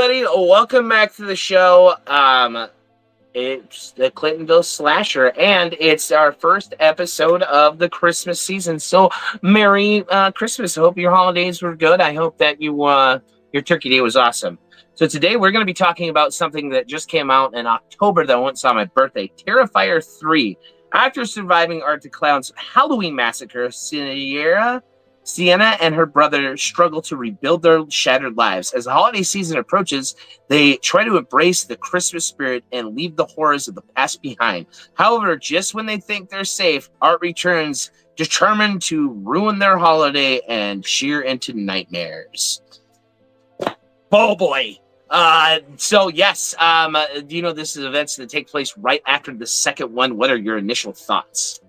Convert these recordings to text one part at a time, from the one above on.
everybody. Welcome back to the show. Um, it's the Clintonville Slasher, and it's our first episode of the Christmas season. So, Merry uh, Christmas! I hope your holidays were good. I hope that you uh, your Turkey Day was awesome. So today we're going to be talking about something that just came out in October that I once saw my birthday, Terrifier 3. After surviving Art the Clown's Halloween massacre, Sierra Sienna and her brother struggle to rebuild their shattered lives. As the holiday season approaches, they try to embrace the Christmas spirit and leave the horrors of the past behind. However, just when they think they're safe, Art returns determined to ruin their holiday and sheer into nightmares. Oh boy. Uh, so yes, um, uh, you know this is events that take place right after the second one. What are your initial thoughts?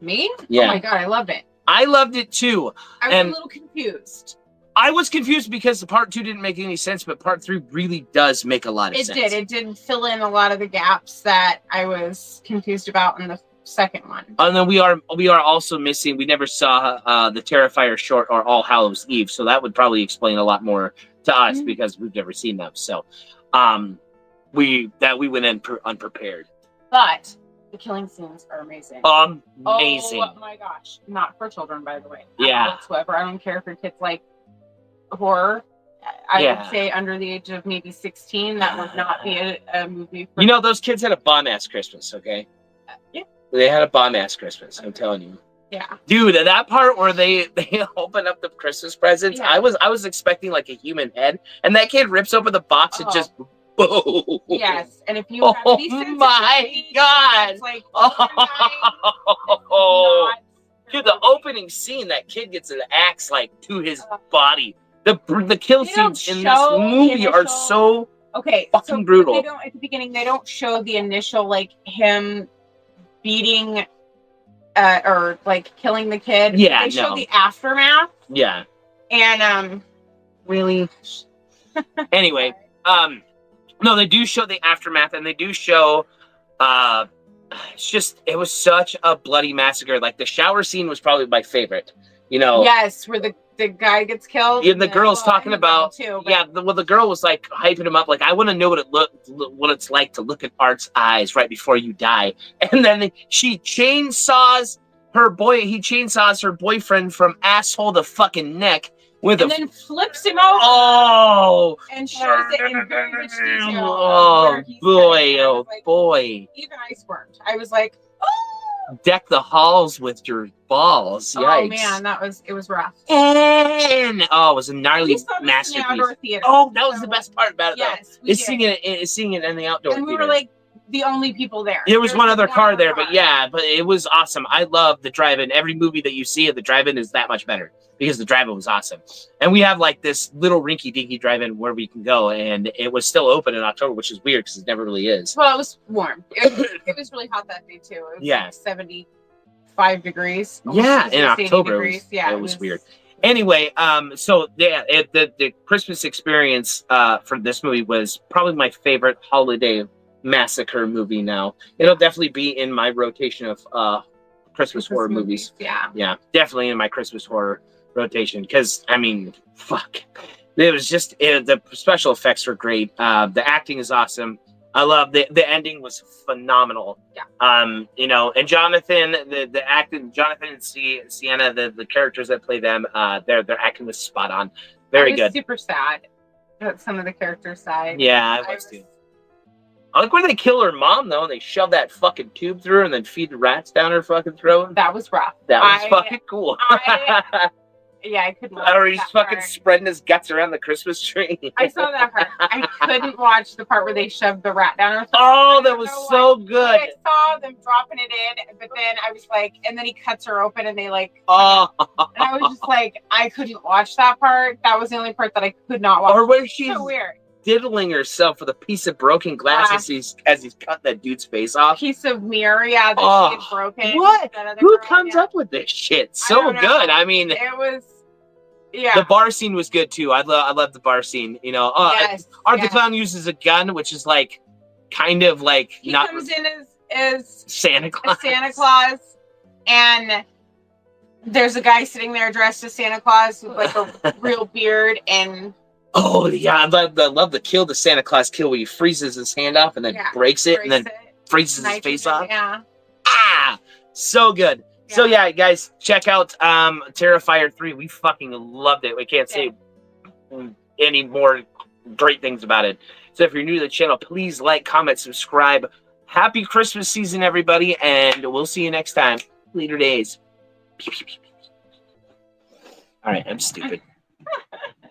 Me? Yeah. Oh my god, I loved it. I loved it too. I was And- a little confused. I was confused because the part two didn't make any sense, but part three really does make a lot of It sense. It did. It did fill in a lot of the gaps that I was confused about in the second one. And then we are we are also missing. We never saw uh, the Terrifier short or All Hallows Eve, so that would probably explain a lot more to us Mhm. because we've never seen them. So, um, we that we went in per, unprepared. But the killing scenes are amazing. Amazing. Oh my gosh. Not for children, by the way. Yeah. Whatsoever. I don't care if your kids like horror. I Yeah. would say under the age of maybe 16, that would not be a, a movie for You know those kids had a bomb ass Christmas. Okay. Uh, yeah. They had a bomb ass Christmas. I'm telling you. Yeah. Dude, that part where they they open up the Christmas presents, Yeah. I was I was expecting like a human head, and that kid rips open the box and Oh. just boom. Yes. And if you have Oh any my God. Like, Oh, dude, the opening scene, that kid gets an axe like to his body. The the kill scenes in this movie are so Okay, fucking so brutal. They don't at the beginning. They don't show the initial like him beating uh, or like killing the kid. Yeah, they show no. the aftermath yeah. and um. Really. anyway, um, no, they do show the aftermath, and they do show. Uh, it's just it was such a bloody massacre. Like the shower scene was probably my favorite. You know. Yes, where the the guy gets killed. Yeah, the girl's well, talking and about too. but- yeah. The, well, the girl was like hyping him up, like I want to know what it look, what it's like to look at Art's eyes right before you die. And then she chainsaws her boy. He chainsaws her boyfriend from asshole to fucking neck with and a then flips him over oh and shows it in very much detail. oh boy oh like, boy Even I squirmed. I was like, oh, deck the halls with your balls. oh man, that was it was rough. And oh, it was a gnarly We saw this in the masterpiece. outdoor theater. Oh, that was the best part about it. though. Yes, we Is did. seeing it is seeing it in the outdoor and we theater. were like the only people there. there was There one other car other there, but yeah, but it was awesome. I love the drive-in. Every movie that you see at the drive-in is that much better because the drive-in was awesome. And we have like this little rinky-dinky drive-in where we can go, and it was still open in October, which is weird because it never really is. Well, it was warm. It was, it was really hot that day too. It was Yeah. like seventy-five degrees. Yeah, in 80 October, it was- yeah, it was weird. Anyway, um, so yeah, it, the the Christmas experience uh for this movie was probably my favorite holiday massacre movie. Now it'll definitely be in my rotation of uh Christmas, horror movies. Yeah. Yeah, definitely in my Christmas horror rotation because I mean, fuck, it was just it, the special effects were great. Uh, the acting is awesome. I love the the ending was phenomenal. Yeah. Um, you know, and Jonathan, the the acting, Jonathan and Sie- Sienna, the the characters that play them, uh, their their acting was spot on. Very I good. Super sad that some of the characters died. Yeah, I I was was- too. I like when they kill her mom though, and they shove that fucking tube through her and then feed the rats down her fucking throat. That was rough. That was I- fucking cool. I- Yeah, I couldn't. watch or he's fucking part. spreading his guts around the Christmas tree. I saw that part. I couldn't watch the part where they shoved the rat down her throat. Oh, that was so why. good. I saw them dropping it in, but then I was like, and then he cuts her open, and they like, Oh, and I was just like, I couldn't watch that part. That was the only part that I could not watch. or where she's so weird. Diddling herself with a piece of broken glass Ah. as he's as he's cutting that dude's face off. Piece of mirror, yeah, that Oh, broken. what? Who comes yeah. up with this shit? So don't good. I mean, It was, yeah. the bar scene was good too. I love I love the bar scene. You know, uh, yes, Art the yes. Clown uses a gun, which is like kind of like He not comes in as as Santa Claus. Santa Claus, and there's a guy sitting there dressed as Santa Claus with like a real beard, and Oh yeah, I love, I love the kill, the Santa Claus kill where he freezes his hand off and then Yeah, breaks it and then it, freezes his face off. Yeah. Ah, so good. So yeah, guys, check out um Terrifier 3. We fucking loved it. We can't say any more great things about it. So if you're new to the channel, please like, comment, subscribe. Happy Christmas season, everybody, and we'll see you next time. Later days. All right, I'm stupid.